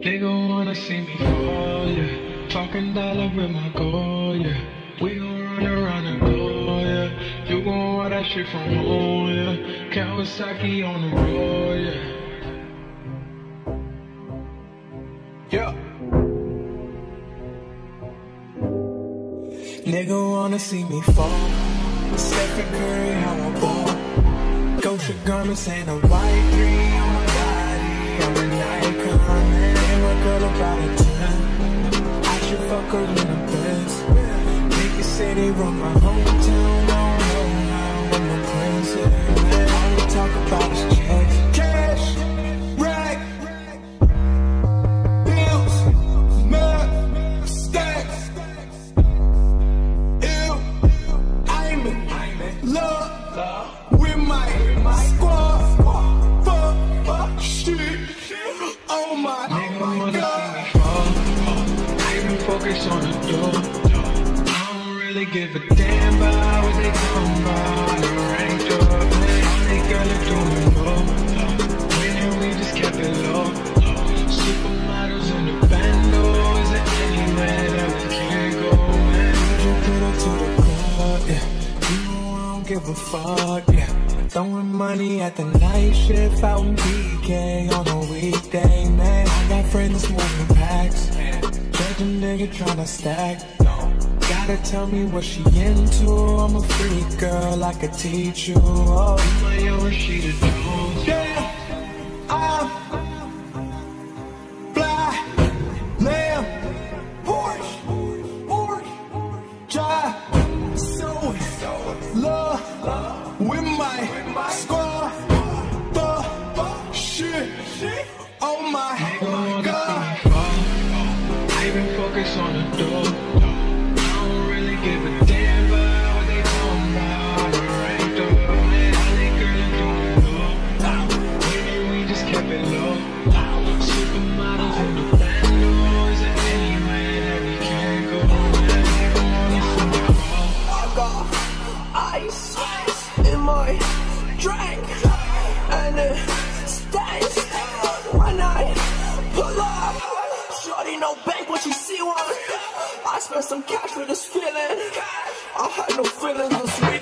Gon' wanna see me fall, yeah. Talking dollar with my goal, yeah. We gon' run around the globe, yeah. You gon' want that shit from home, yeah. Kawasaki on the road, yeah. Yeah. Nigga wanna see me fall. Stephen Curry, how I ball. Gosha garments and a white three on my body. I'm an icon, I should fuck her in the best. Niggas say they run my hometown. I don't know how I'm princess. Man, all talk about is checks. Cash, bills, stacks. I'm in love with my squad. Fuck, shit. Oh my god. I even focus on the door. I don't really give a damn about what they talking about. The ranked up, man. They girl are doing low. Winning, we just kept it low. Supermodels in the bando. Is there anywhere that we can go, man? You put her to the court, yeah. You know I don't give a fuck, yeah. Throwing money at the night shift out in BK on a weekday, man. I got friends moving packs. A nigga tryna stack. Gotta tell me what she into. I'm a freak girl, I could teach oh, you. Oh, my own she the. Focus on the door. Shorty no bank when she see one. I spent some cash for this feeling. I had no feelings this weekend.